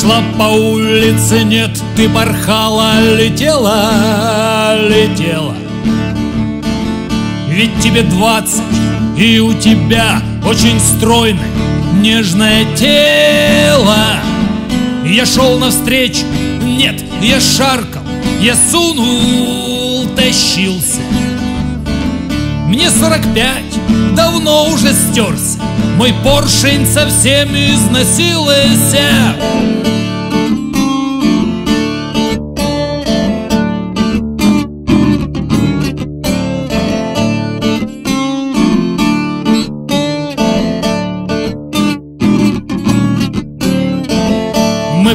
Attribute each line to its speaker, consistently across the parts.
Speaker 1: Шла по улице, нет, ты порхала, летела, летела. Ведь тебе двадцать, и у тебя очень стройное, нежное тело. Я шел навстречу, нет, я шаркал, я сунул, тащился. Мне сорок пять, давно уже стерся Мой поршень совсем износился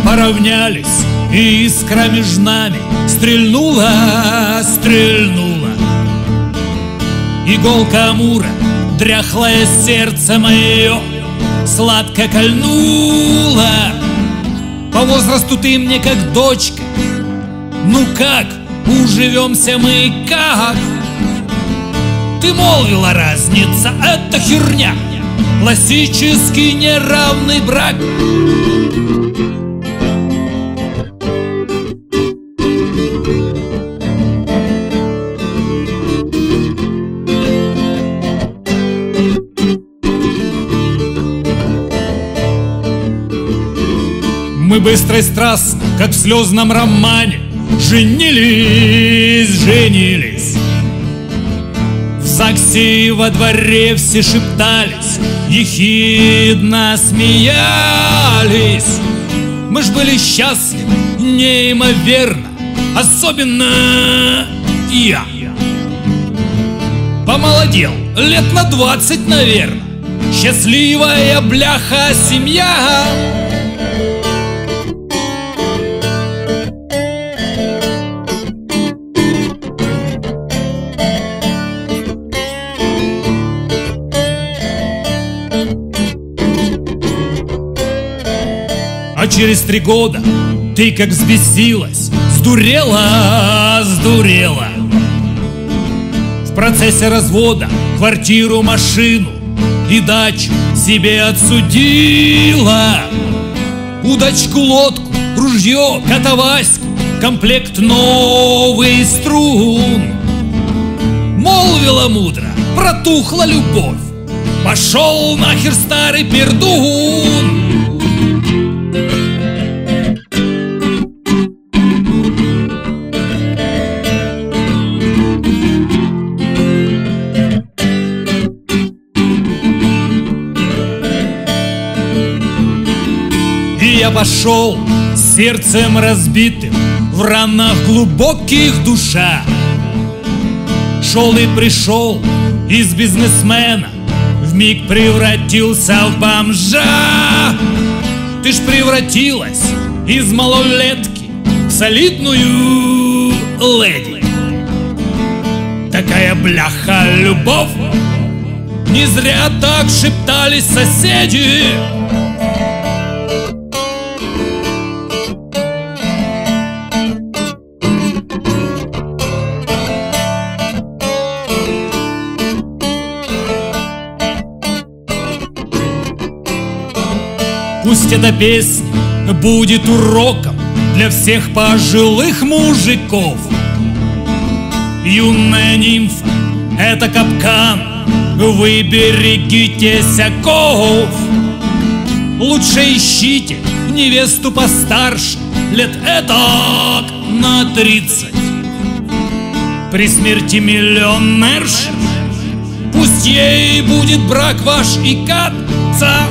Speaker 1: поравнялись, и искра между нами Стрельнула, стрельнула. Иголка Амура, дряхлое сердце мое Сладко кольнула. По возрасту ты мне как дочка Ну как, уживемся мы как? Ты молвила разница, это херня Классический неравный брак Мы быстро и страстно, как в слезном романе Женились, женились. В ЗАГСе и во дворе все шептались Ехидно смеялись. Мы ж были счастливы неимоверно Особенно я. Помолодел лет на двадцать, наверное Счастливая бляха семья через три года ты как взбесилась Сдурела, сдурела. В процессе развода квартиру, машину И дачу себе отсудила. Удочку, лодку, ружье, котоваську Комплект новый струн. Молвила мудро, протухла любовь Пошел нахер старый пердун я пошел сердцем разбитым В ранах глубоких душа. Шел и пришел из бизнесмена В миг превратился в бомжа. Ты ж превратилась из малолетки В солидную леди. Такая бляха любовь. Не зря так шептались соседи Пусть эта песня будет уроком для всех пожилых мужиков. Юная нимфа — это капкан, вы берегитесь оков. Лучше ищите невесту постарше, лет этак на тридцать. При смерти миллионерши Пусть ей будет брак ваш и катца